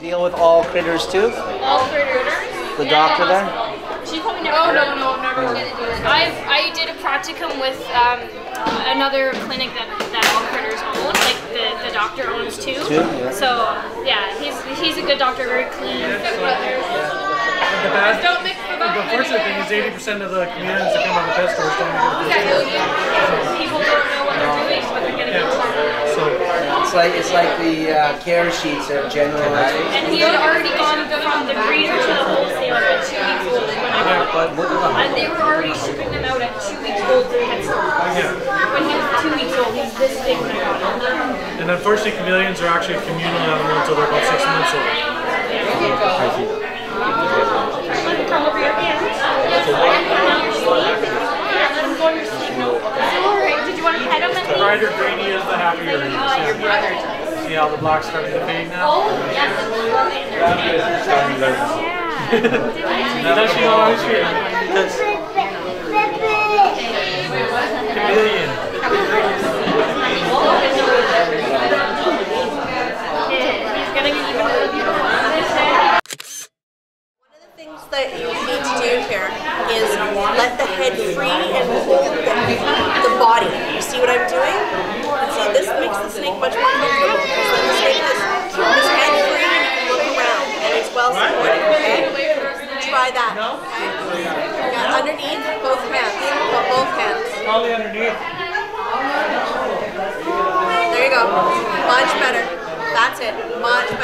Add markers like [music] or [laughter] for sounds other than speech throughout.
deal with all critters too? All critters. The doctor there? She probably never. Oh no, no, never. I I did a practicum with um, another clinic that, that all critters own, like the, the doctor owns too. Too, yeah. So yeah, he's he's a good doctor, very clean. The bad, Don't mix the the unfortunate thing is 80% of the communities that come out of the pet stores don't even get the People don't know what they're doing, what they're getting into. So, It's like it's like the uh, care sheets are generalized. And he had already gone from the breeder to the wholesaler at two weeks old. And they were already shipping them out at two weeks old to pet stores. When he was two weeks old, he was this big when I got him. and unfortunately, chameleons are actually a communal animal until they're about six months old. Let him come over your hands. Let him come on your sleeve. Yeah, let him go on your sleeve. No. The least? brighter green he is, the happier he is. Oh, your brother does. See how the black's starting to fade now? Oh, yes, I love it. Yeah. [laughs] Now that's you always here. Chameleon. He's gonna get even more beautiful. That you need to do here is let the head free and hold the, the body. You see what I'm doing? And so this makes the snake much more comfortable because then the snake has his head free and he can look around and it's well supported, okay? Try that, okay? Yeah, underneath, both hands, both hands. Probably underneath. There you go. Much better. That's it. Much better.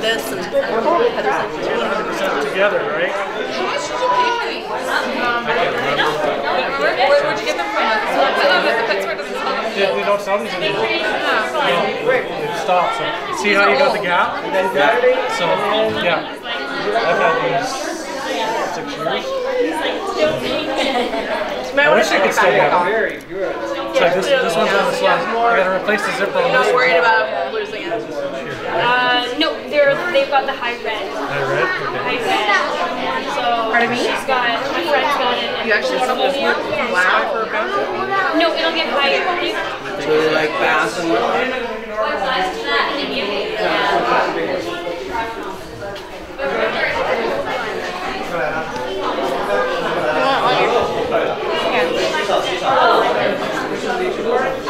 this and Together, right? Where, where'd you get them from? I love it. The pet store doesn't sell them. Don't sell these anymore. It stops. So, see how you got the gap? So, yeah. I've had these six years. I wish I could still get them. It's this, this one's on the slide. I gotta replace the zipper on You're this not worried about losing it. Uh, no, they're they've got the high red. I read? Okay. High red. So Pardon me? she's got my friend's got it. You actually sell this one? Wow. For a? No, it'll get higher. So they like bass and what?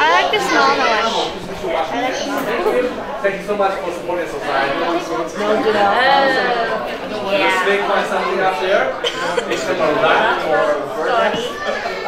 I like the smaller one. Thank you so much for supporting society. Uh, yeah. Snake find something up there. It's a rat or a bird.